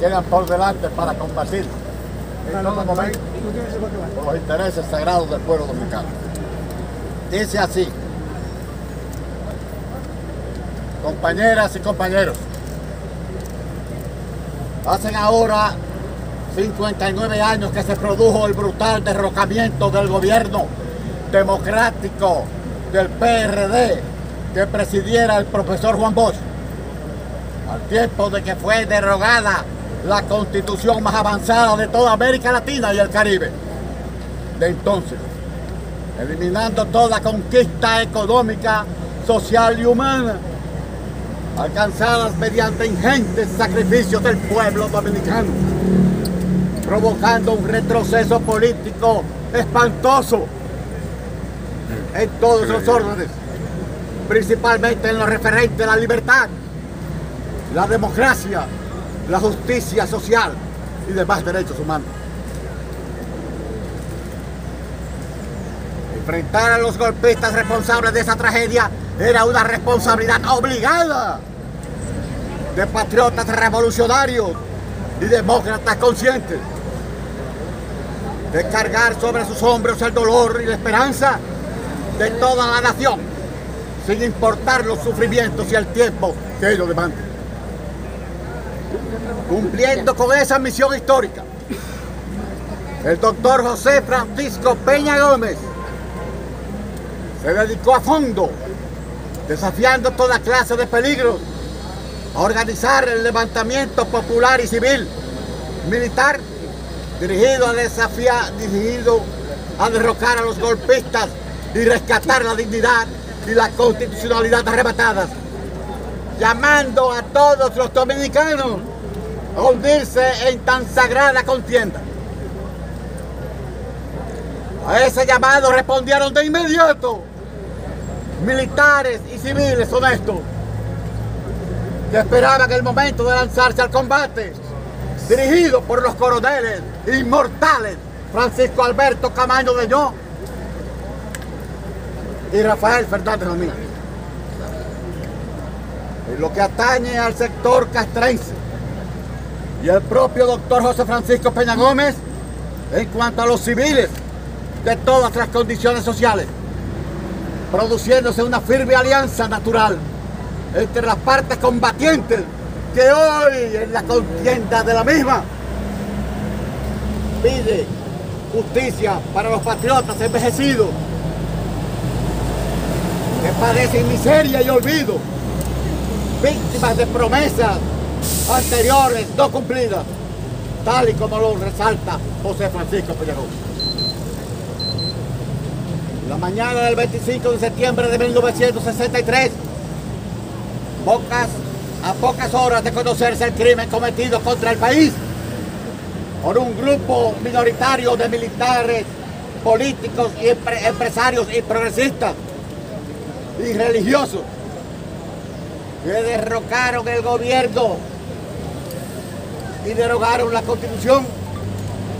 quedan por delante para combatir. En todo momento. los intereses sagrados del pueblo dominicano. Dice así, compañeras y compañeros, hacen ahora 59 años que se produjo el brutal derrocamiento del gobierno democrático del PRD que presidiera el profesor Juan Bosch, al tiempo de que fue derogada la constitución más avanzada de toda América Latina y el Caribe. De entonces, eliminando toda conquista económica, social y humana, alcanzadas mediante ingentes sacrificios del pueblo dominicano, provocando un retroceso político espantoso en todos los órdenes, principalmente en lo referente a la libertad, la democracia, la justicia social y demás derechos humanos. Enfrentar a los golpistas responsables de esa tragedia era una responsabilidad obligada de patriotas revolucionarios y demócratas conscientes. De cargar sobre sus hombros el dolor y la esperanza de toda la nación, sin importar los sufrimientos y el tiempo que ello demande. Cumpliendo con esa misión histórica, el doctor José Francisco Peña Gómez se dedicó a fondo, desafiando toda clase de peligros, a organizar el levantamiento popular y civil, militar, dirigido a desafiar, dirigido a derrocar a los golpistas y rescatar la dignidad y la constitucionalidad arrebatadas, llamando a todos los dominicanos a hundirse en tan sagrada contienda. A ese llamado respondieron de inmediato militares y civiles honestos que esperaban el momento de lanzarse al combate, dirigido por los coroneles inmortales Francisco Alberto Camaño de Yo y Rafael Fernández Domínguez. En lo que atañe al sector castrense. Y el propio doctor José Francisco Peña Gómez en cuanto a los civiles de todas las condiciones sociales, produciéndose una firme alianza natural entre las partes combatientes que hoy en la contienda de la misma pide justicia para los patriotas envejecidos que padecen miseria y olvido, víctimas de promesas anteriores no cumplidas, tal y como lo resalta José Francisco Peñagón. La mañana del 25 de septiembre de 1963, pocas, a pocas horas de conocerse el crimen cometido contra el país por un grupo minoritario de militares, políticos empresarios y progresistas y religiosos que derrocaron el gobierno y derogaron la constitución.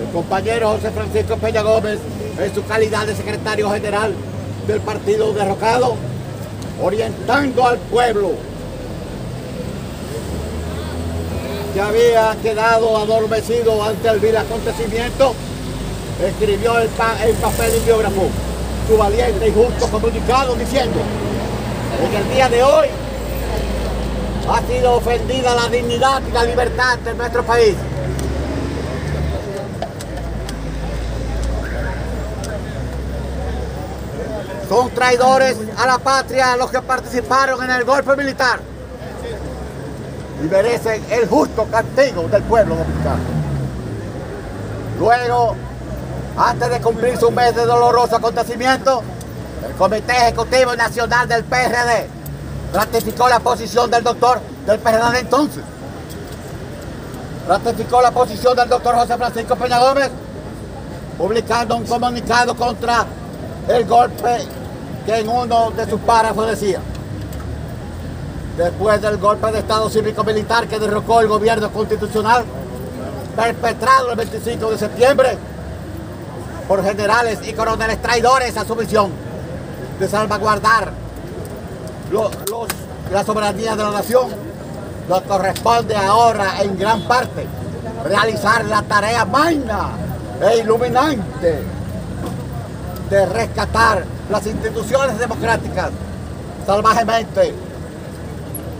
El compañero José Francisco Peña Gómez, en su calidad de secretario general del partido derrocado, orientando al pueblo que había quedado adormecido ante el vil acontecimiento, escribió el, el papel de biógrafo su valiente y justo comunicado diciendo en el día de hoy ha sido ofendida la dignidad y la libertad de nuestro país. Son traidores a la patria los que participaron en el golpe militar y merecen el justo castigo del pueblo dominicano. Luego, antes de cumplirse un mes de doloroso acontecimiento, el Comité Ejecutivo Nacional del PRD ratificó la posición del doctor del PRD entonces. Ratificó la posición del doctor José Francisco Peña Gómez, publicando un comunicado contra el golpe que en uno de sus párrafos decía. Después del golpe de Estado cívico-militar que derrocó el gobierno constitucional, perpetrado el 25 de septiembre por generales y coroneles traidores a su misión de salvaguardar la soberanía de la nación, nos corresponde ahora en gran parte realizar la tarea magna e iluminante de rescatar las instituciones democráticas salvajemente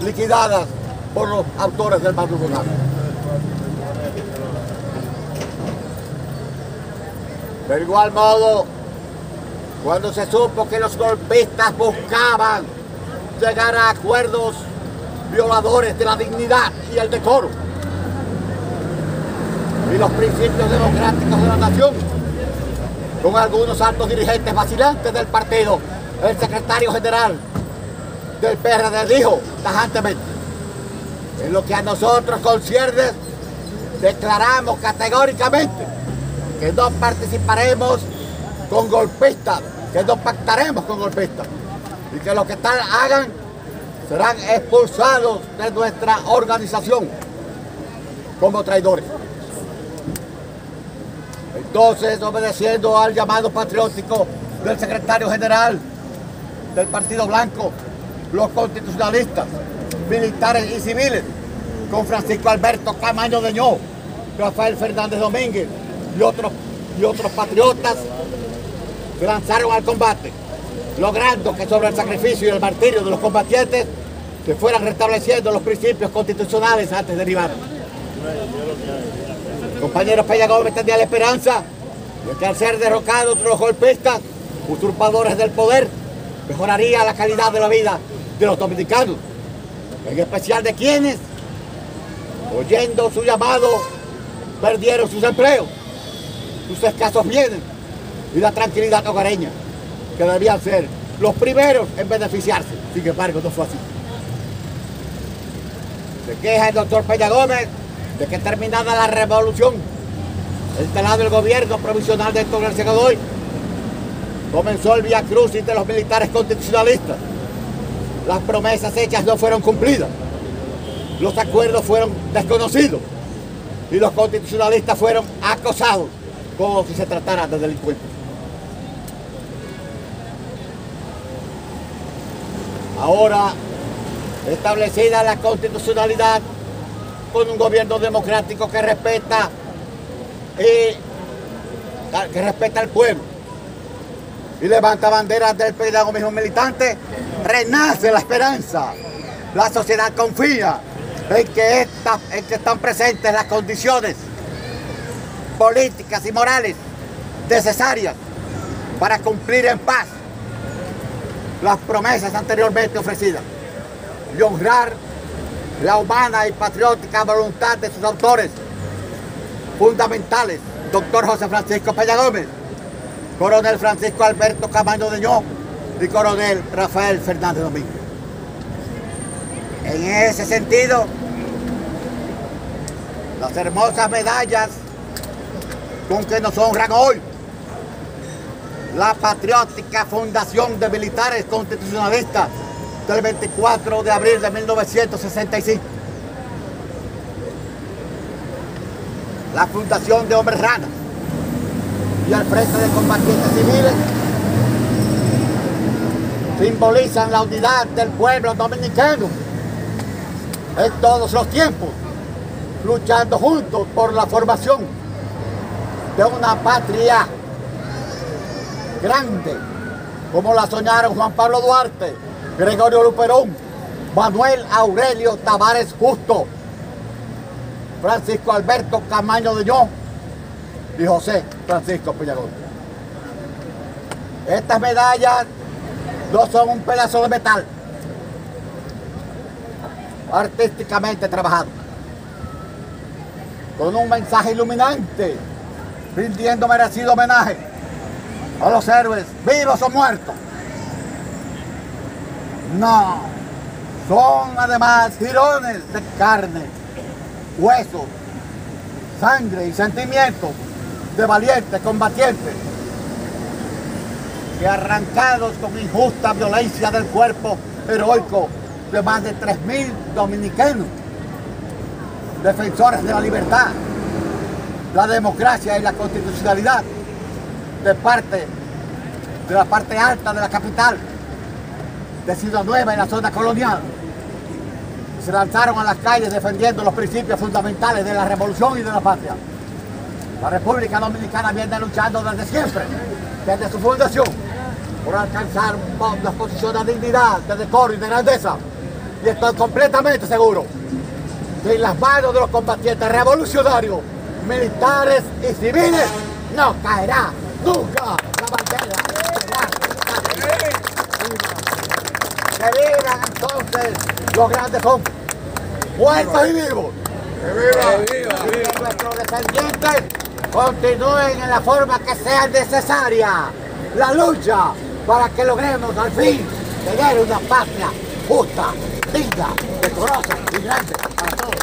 liquidadas por los autores del madrugador. De igual modo, cuando se supo que los golpistas buscaban llegar a acuerdos violadores de la dignidad y el decoro. Y los principios democráticos de la nación, con algunos altos dirigentes vacilantes del partido, el secretario general del PRD dijo tajantemente, en lo que a nosotros concierne, declaramos categóricamente que no participaremos con golpistas, que no pactaremos con golpistas y que los que tal hagan serán expulsados de nuestra organización como traidores. Entonces, obedeciendo al llamado patriótico del secretario general del Partido Blanco, los constitucionalistas, militares y civiles, con Francisco Alberto Camaño de Ño, Rafael Fernández Domínguez y otros, y otros patriotas, lanzaron al combate, logrando que sobre el sacrificio y el martirio de los combatientes se fueran restableciendo los principios constitucionales antes de derribar. Compañeros Peña Gómez tenía la esperanza de que al ser derrocados los golpistas, usurpadores del poder, mejoraría la calidad de la vida de los dominicanos, en especial de quienes, oyendo su llamado, perdieron sus empleos, sus escasos bienes y la tranquilidad hogareña, que debían ser los primeros en beneficiarse. Sin embargo, no fue así. Se queja el doctor Peña Gómez de que terminada la revolución, el gobierno provisional de Héctor García Godoy, comenzó el vía crucis de los militares constitucionalistas. Las promesas hechas no fueron cumplidas. Los acuerdos fueron desconocidos. Y los constitucionalistas fueron acosados como si se tratara de delincuentes. Ahora, establecida la constitucionalidad con un gobierno democrático que respeta y que respeta al pueblo y levanta banderas del pedagogismo militante, renace la esperanza. La sociedad confía en que, en que están presentes las condiciones políticas y morales necesarias para cumplir en paz las promesas anteriormente ofrecidas y honrar la humana y patriótica voluntad de sus autores fundamentales, doctor José Francisco Peña Gómez, coronel Francisco Alberto Camaño de Ño y coronel Rafael Fernández Domínguez. En ese sentido, las hermosas medallas con que nos honran hoy la patriótica Fundación de Militares Constitucionalistas del 24 de abril de 1965. La Fundación de Hombres Ranas y al frente de combatientes civiles simbolizan la unidad del pueblo dominicano en todos los tiempos, luchando juntos por la formación de una patria grande, como la soñaron Juan Pablo Duarte, Gregorio Luperón, Manuel Aurelio Tavares Justo, Francisco Alberto Camaño de Ño y José Francisco Peñagón. Estas medallas no son un pedazo de metal artísticamente trabajado, con un mensaje iluminante, rindiendo merecido homenaje a los héroes, vivos o muertos. No, son además girones de carne, hueso, sangre y sentimientos de valientes combatientes que arrancados con injusta violencia del cuerpo heroico de más de 3.000 dominicanos, defensores de la libertad, la democracia y la constitucionalidad de parte de la parte alta de la capital, de Ciudad Nueva y la zona colonial, se lanzaron a las calles defendiendo los principios fundamentales de la revolución y de la patria. La República Dominicana viene luchando desde siempre, desde su fundación, por alcanzar una posición de dignidad, de decoro y de grandeza. Y estoy completamente seguro que en las manos de los combatientes revolucionarios, militares y civiles, no caerá nunca la bandera. Que vivan entonces los grandes hombres, muertos y vivos. Que viva, nuestros descendientes continúen en la forma que sea necesaria la lucha para que logremos al fin tener una patria justa, digna, decorosa y grande para todos.